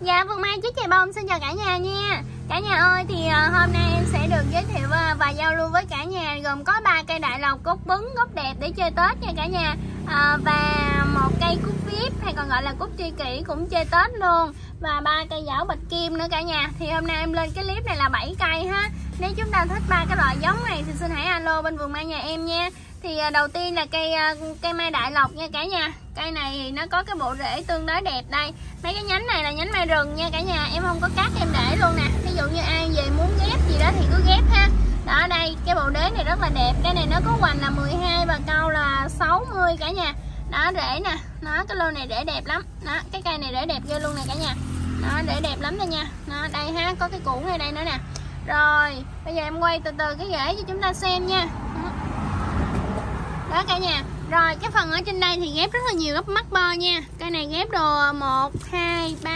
Dạ Vương Mai chiếc Chè bông xin chào cả nhà nha. Cả nhà ơi thì ờ, hôm nay em sẽ được giới thiệu và, và giao lưu với cả nhà Gồm có ba cây đại lộc cốt bứng gốc đẹp để chơi Tết nha cả nhà. À, Và một cây cúc vip hay còn gọi là cúc tri kỷ cũng chơi Tết luôn. Và ba cây giỏ bạch kim nữa cả nhà. Thì hôm nay em lên cái clip này là 7 cây ha. Nếu chúng ta thích ba cái loại giống này thì xin hãy alo bên vườn mai nhà em nha. Thì đầu tiên là cây cây mai đại lộc nha cả nhà cây này thì nó có cái bộ rễ tương đối đẹp đây. Mấy cái nhánh này là nhánh mai rừng nha cả nhà, em không có cắt em để luôn nè. Ví dụ như ai về muốn ghép gì đó thì cứ ghép ha. Đó, đây, cái bộ đế này rất là đẹp. Cái này nó có hoành là 12 và cao là 60 cả nhà. Đó, rễ nè. Nó, cái lô này rễ đẹp lắm. Đó, cái cây này rễ đẹp ghê luôn nè cả nhà. Đó, rễ đẹp lắm đây nha. Đó, đây ha, có cái củ ngay đây nữa nè. Rồi, bây giờ em quay từ từ cái rễ cho chúng ta xem nha. Đó, cả nhà rồi cái phần ở trên đây thì ghép rất là nhiều gấp mắt bo nha. Cây này ghép đồ 1 2 3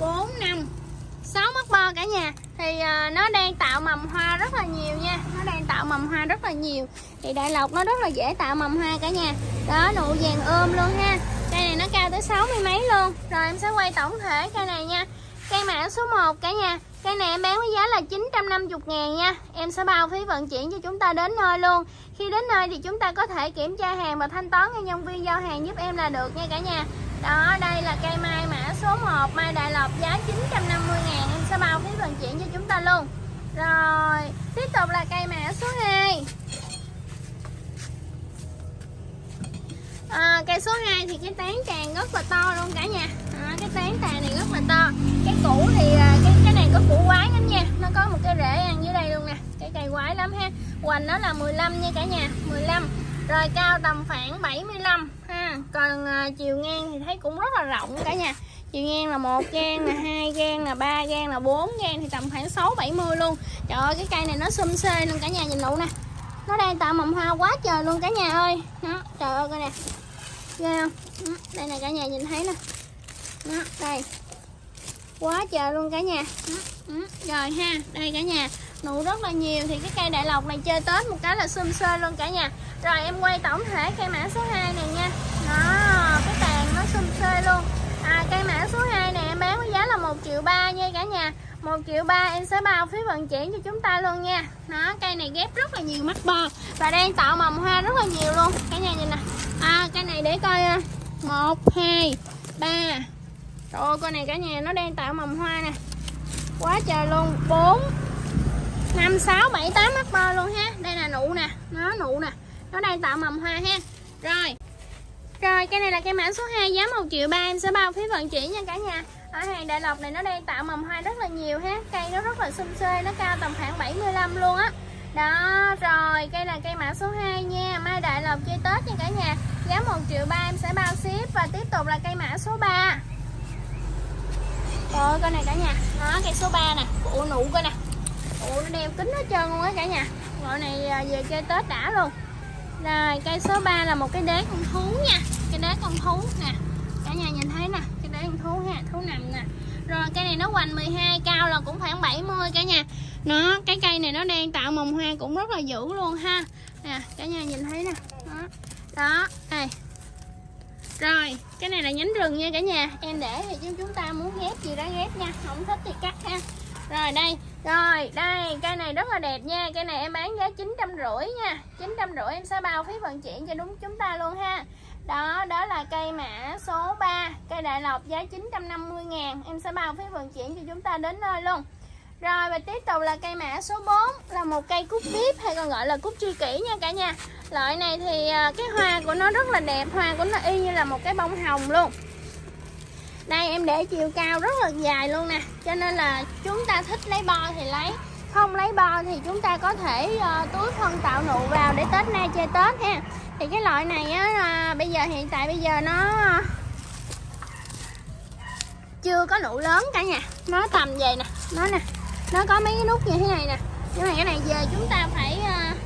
4 5 6 mắt bo cả nhà. Thì uh, nó đang tạo mầm hoa rất là nhiều nha. Nó đang tạo mầm hoa rất là nhiều. Thì đại lộc nó rất là dễ tạo mầm hoa cả nhà. Đó nụ vàng ôm luôn ha. Cây này nó cao tới sáu mươi mấy luôn. Rồi em sẽ quay tổng thể cây này nha cây mã số 1 cả nhà. Cây này em bán với giá là 950 ngàn nha. Em sẽ bao phí vận chuyển cho chúng ta đến nơi luôn. Khi đến nơi thì chúng ta có thể kiểm tra hàng và thanh toán ngay nhân viên giao hàng giúp em là được nha cả nhà. Đó đây là cây mai mã số 1 Mai Đại Lộc giá 950 ngàn. Em sẽ bao phí vận chuyển cho chúng ta luôn. Rồi tiếp tục là cây mã số 2 à, cây số 2 thì cái tán tràn rất là to luôn cả nhà cái tán tà này rất là to. Cái củ thì à, cái cái này có củ quái lắm nha. Nó có một cái rễ ăn dưới đây luôn nè. Cái cây quái lắm ha. Hoành nó là 15 nha cả nhà 15 rồi cao tầm khoảng 75 ha. Còn à, chiều ngang thì thấy cũng rất là rộng cả nhà. Chiều ngang là một gan là hai gan là ba gan là bốn gan thì tầm khoảng 6 70 luôn. Trời ơi, cái cây này nó xum xê luôn cả nhà, nhìn lụ nè. Nó đang tạo mầm hoa quá trời luôn cả nhà ơi. Đó, trời ơi, coi nè. Ghê không? Ừ, đây nè cả nhà, nhìn thấy nè đó đây. Quá trời luôn cả nhà. Rồi ha đây cả nhà. Nụ rất là nhiều thì cái cây đại lộc này chơi tết một cái là xum xê luôn cả nhà. Rồi em quay tổng thể cây mã số 2 này nha. Đó cái tàn nó xum xê luôn. À, cây mã số 2 này em bán với giá là 1 triệu ba nha cả nhà. 1 triệu ba em sẽ bao phí vận chuyển cho chúng ta luôn nha. Nó cây này ghép rất là nhiều mắt bo và đang tạo mầm hoa rất là nhiều luôn. Cả nhà nhìn nè. À cây này để coi à. một hai ba trời ơi, con này cả nhà nó đang tạo mầm hoa nè. Quá trời luôn. 4 5 6 7 8 mắt bơ luôn ha. Đây là nụ nè. Nó nụ nè. Nó đang tạo mầm hoa ha. Rồi. Rồi, cái này là cây mã số 2 giá 1 triệu 3 em sẽ bao phí vận chuyển nha cả nhà. Ở hàng đại lộc này nó đang tạo mầm hoa rất là nhiều ha. Cây nó rất là xum xê nó cao tầm khoảng 75 luôn á. Đó, rồi cây là cây mã số 2 nha. Mai đại lộc chơi tết nha cả nhà. Giá 1 triệu 3 em sẽ bao ship và tiếp tục là cây mã số 3 rồi cây này cả nhà. Đó cây số 3 nè. Ủa nụ coi nè. Ủa nó đeo kính hết trơn luôn á cả nhà. Loại này à, về chơi tết đã luôn rồi, cây số 3 là một cái đế con thú nha. Cái đế con thú nè. Cả nhà nhìn thấy nè, cái đế con thú ha, thú nằm nè. Rồi, cây này nó hoành 12 cao là cũng khoảng 70 cả nhà. Nó, cái cây này nó đang tạo mầm hoa cũng rất là dữ luôn ha. Nè, cả nhà nhìn thấy nè. Đó. Đó, đây rồi, cái này là nhánh rừng nha cả nhà. Em để thì chứ chúng ta muốn ghép gì đó ghép nha, không thích thì cắt ha. Rồi đây rồi, đây cây này rất là đẹp nha. Cây này em bán giá chín trăm rưỡi nha. chín trăm rưỡi em sẽ bao phí vận chuyển cho đúng chúng ta luôn ha. Đó đó là cây mã số 3 cây đại lộc giá 950 ngàn, em sẽ bao phí vận chuyển cho chúng ta đến nơi luôn rồi và tiếp tục là cây mã số 4 là một cây cúc vip hay còn gọi là cúc chi kỷ nha cả nhà. Loại này thì à, cái hoa của nó rất là đẹp hoa của nó y như là một cái bông hồng luôn. Đây em để chiều cao rất là dài luôn nè cho nên là chúng ta thích lấy bo thì lấy không lấy bo thì chúng ta có thể uh, túi phân tạo nụ vào để tết nay chơi tết ha. Thì cái loại này á uh, bây giờ hiện tại bây giờ nó chưa có nụ lớn cả nhà nó tầm vậy nè nó nè nó có mấy cái nút như thế này nè. Nhưng mà cái này về chúng ta phải ờ, uh,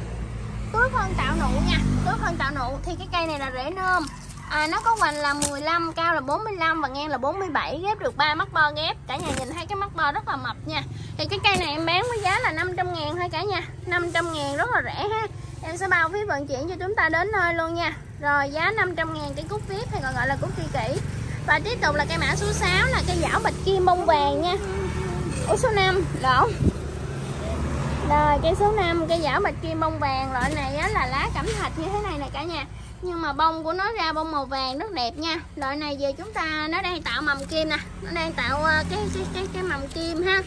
túi phân tạo nụ nha. Tưới phân tạo nụ thì cái cây này là rễ nôm. À, nó có hoành là 15 cao là 45 và ngang là 47 ghép được ba mắt bo ghép. Cả nhà nhìn thấy cái mắt bo rất là mập nha. Thì cái cây này em bán với giá là 500 ngàn thôi cả nhà. 500 ngàn rất là rẻ ha. Em sẽ bao phí vận chuyển cho chúng ta đến nơi luôn nha. Rồi giá 500 ngàn cái cúc viết hay còn gọi là cúc tri kỷ. Và tiếp tục là cây mã số 6 là cây giảo bạch kim bông vàng nha. Ủa số 5 lộn. Rồi cây số 5 cây giả bạch kim bông vàng loại này á, là lá cẩm thạch như thế này nè cả nhà. Nhưng mà bông của nó ra bông màu vàng rất đẹp nha. Loại này về chúng ta nó đang tạo mầm kim nè. Nó đang tạo ờ, cái cái cái, cái mầm kim ha.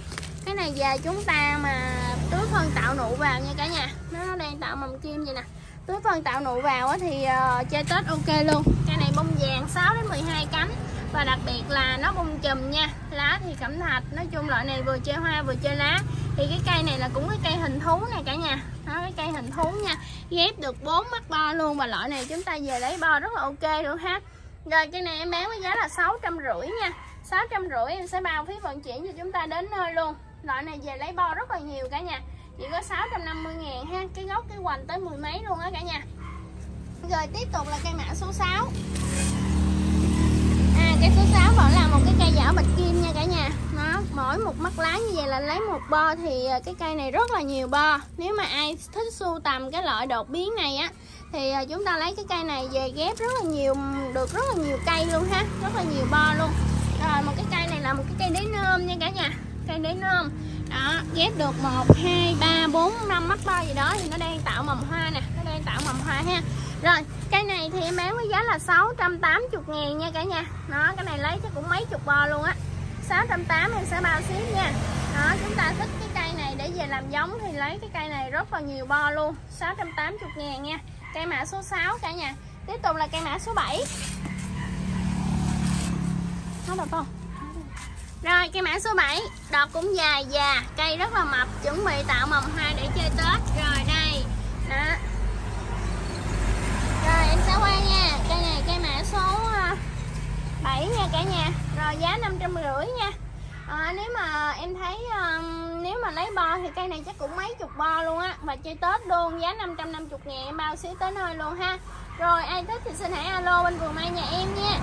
Cái này về chúng ta mà tưới phân tạo nụ vào nha cả nhà. Nó đang tạo mầm kim vậy nè. Tưới phân tạo nụ vào thì uh, chơi tết ok luôn. Cây này bông vàng 6 đến 12 cánh và đặc biệt là nó bung chùm nha, lá thì cẩm thạch, nói chung loại này vừa chơi hoa vừa chơi lá. Thì cái cây này là cũng cái cây hình thú này cả nhà. Đó, cái cây hình thú nha. Ghép được bốn mắt bo luôn và loại này chúng ta về lấy bo rất là ok luôn ha. Rồi cây này em bán với giá là sáu trăm rưỡi nha. sáu trăm rưỡi em sẽ bao phí vận chuyển cho chúng ta đến nơi luôn. Loại này về lấy bo rất là nhiều cả nhà. Chỉ có 650 ngàn ha. Cái gốc, cái hoành tới mười mấy luôn á cả nhà. Rồi, tiếp tục là cây mã số 6 cây số 6 vẫn là một cái cây giảo bạch kim nha cả nhà. Nó mỗi một mắt lá như vậy là lấy một bo thì ờ, cái cây này rất là nhiều bo. Nếu mà ai thích sưu tầm cái loại đột biến này á, thì ờ, chúng ta lấy cái cây này về ghép rất là nhiều, được rất là nhiều cây luôn ha, rất là nhiều bo luôn. Rồi, một cái cây này là một cái cây đế nôm nha cả nhà, cây đế nôm đó, ghép được 1 2 3 4 5 mắt bo gì đó thì nó đang tạo mầm hoa nè, nó đang tạo mầm hoa ha. Rồi cây này thì em bán với giá là 680 ngàn nha cả nhà. Nó cái này lấy chắc cũng mấy chục bò luôn á. 680 em sẽ bao ship nha. Đó, chúng ta thích cái cây này để về làm giống thì lấy cái cây này rất là nhiều bo luôn. 680 ngàn nha. Cây mã số 6 cả nhà. Tiếp tục là cây mã số 7 nó được không rồi cây mã số 7 Đọt cũng dài già. Cây rất là mập Chuẩn bị tạo mầm hoa để chơi Tết. Rồi đây. Đó. Rồi em sẽ qua nha. Cây này cây mã số ờ, 7 nha cả nhà. Rồi giá 550 nha. À, Nếu mà em thấy um, Nếu mà lấy bo thì cây này chắc cũng mấy chục bo luôn á. Và chơi Tết luôn Giá 550 ngàn em bao xíu tới nơi luôn ha. Rồi ai thích thì xin hãy alo bên vườn mai nhà em nha.